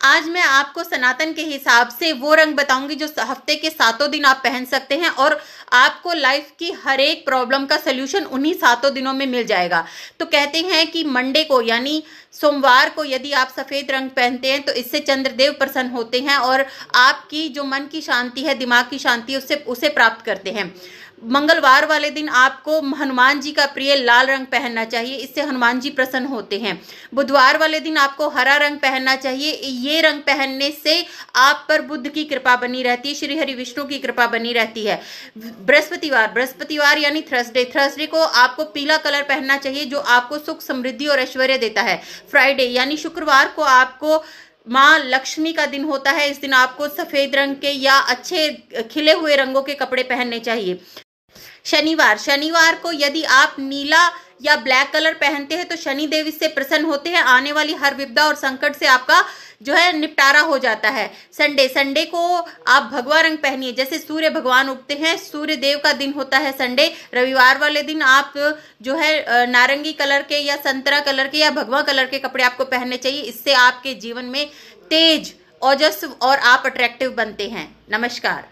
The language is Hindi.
आज मैं आपको सनातन के हिसाब से वो रंग बताऊँगी जो हफ़्ते के सातों दिन आप पहन सकते हैं और आपको लाइफ की हर एक प्रॉब्लम का सोल्यूशन उन्हीं सातों दिनों में मिल जाएगा। तो कहते हैं कि मंडे को, यानी सोमवार को यदि आप सफ़ेद रंग पहनते हैं तो इससे चंद्रदेव प्रसन्न होते हैं और आपकी जो मन की शांति है, दिमाग की शांति उससे, उसे प्राप्त करते हैं। मंगलवार वाले दिन आपको हनुमान जी का प्रिय लाल रंग पहनना चाहिए, इससे हनुमान जी प्रसन्न होते हैं। बुधवार वाले दिन आपको हरा रंग पहनना चाहिए, ये रंग पहनने से आप पर बुद्ध की कृपा बनी रहती है, श्री हरि विष्णु की कृपा बनी रहती है। बृहस्पतिवार बृहस्पतिवार यानी थर्सडे थर्सडे को आपको पीला कलर पहनना चाहिए, जो आपको सुख समृद्धि और ऐश्वर्य देता है। फ्राइडे यानी शुक्रवार को आपको माँ लक्ष्मी का दिन होता है, इस दिन आपको सफ़ेद रंग के या अच्छे खिले हुए रंगों के कपड़े पहनने चाहिए। शनिवार शनिवार को यदि आप नीला या ब्लैक कलर पहनते हैं तो शनि देव इससे प्रसन्न होते हैं। आने वाली हर विपदा और संकट से आपका जो है निपटारा हो जाता है। संडे संडे को आप भगवा रंग पहनिए। जैसे सूर्य भगवान उगते हैं, सूर्य देव का दिन होता है संडे। रविवार वाले दिन आप जो है नारंगी कलर के या संतरा कलर के या भगवा कलर के कपड़े आपको पहनने चाहिए। इससे आपके जीवन में तेज, ओजस्व और आप अट्रैक्टिव बनते हैं। नमस्कार।